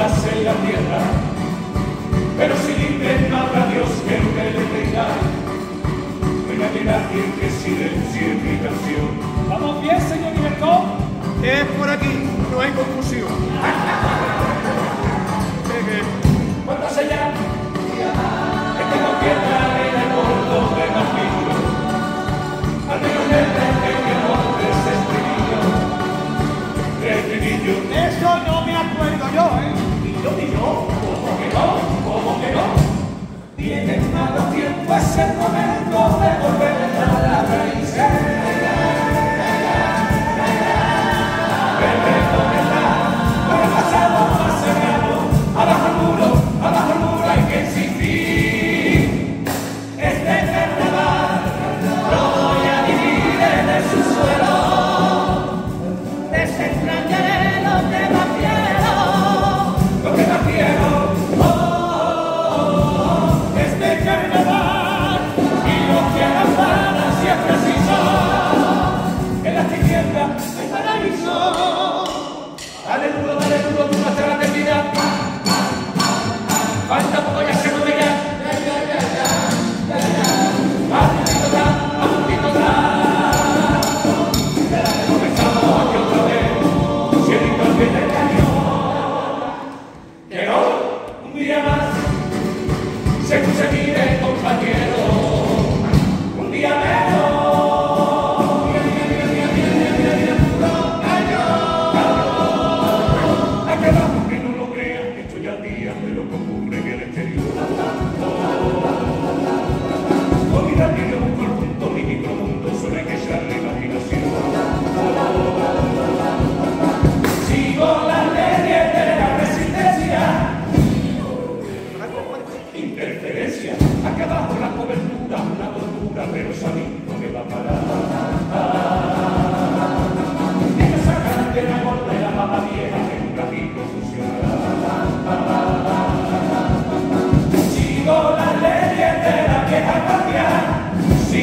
plantas en la tierra, pero si libre habrá Dios que nunca le tenga, que nadie nadie que si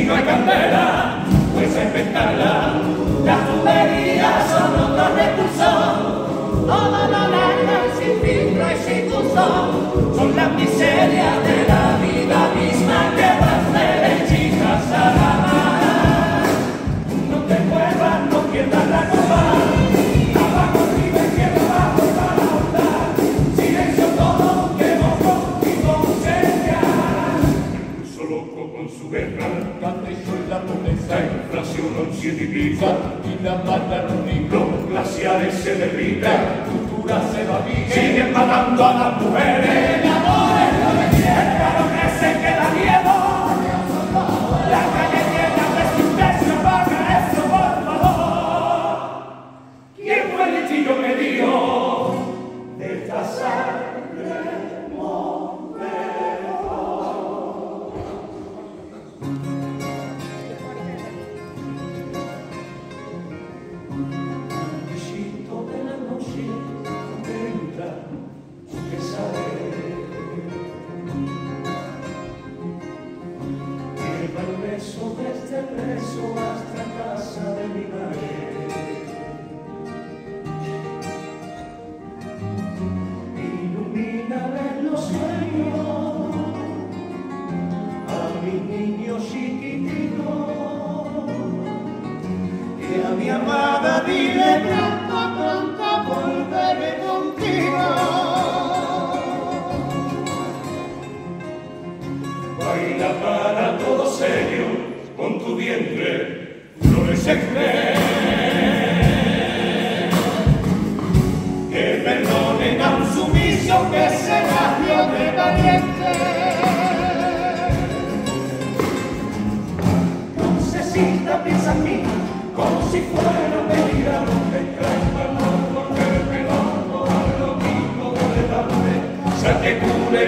no hay candela, pues a inventarla. Las tuberías son otros recursos, todo lo largo y sin filtro y sin curso, son las miserias de andar na regreso hasta casa de mi madre. Ilumínale los sueños a mis niños chiquititos que a mi amada dile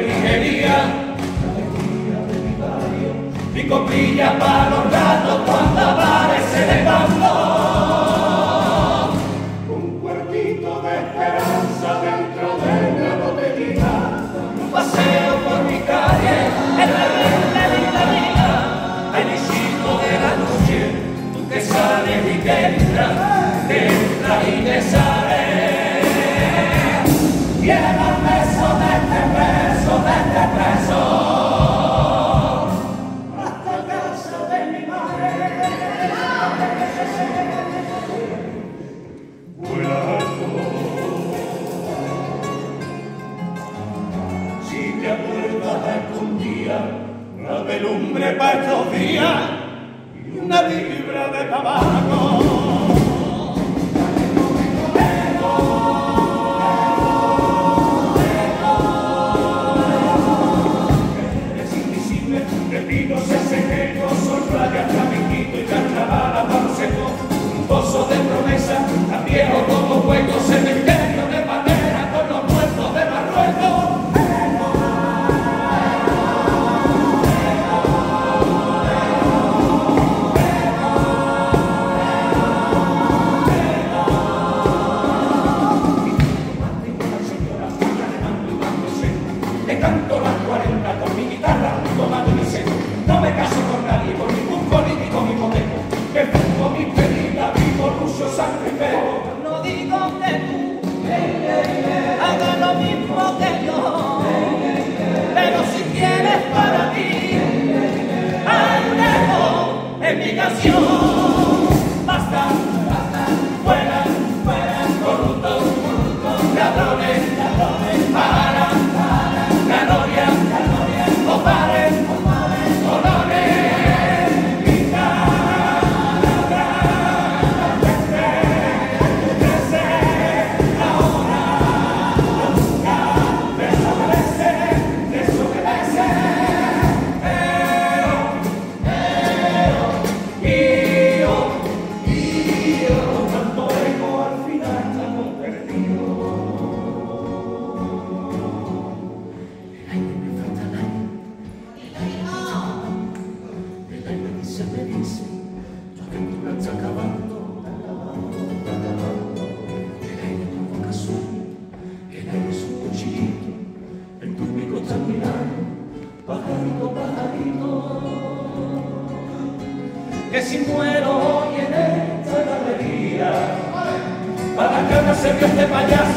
Ligería, mi copilla para los ratos cuando aparece de pan. que acuerdas a escondía, una velumbre para estos días y una libra de tabaco. Repito, negación. que este payaso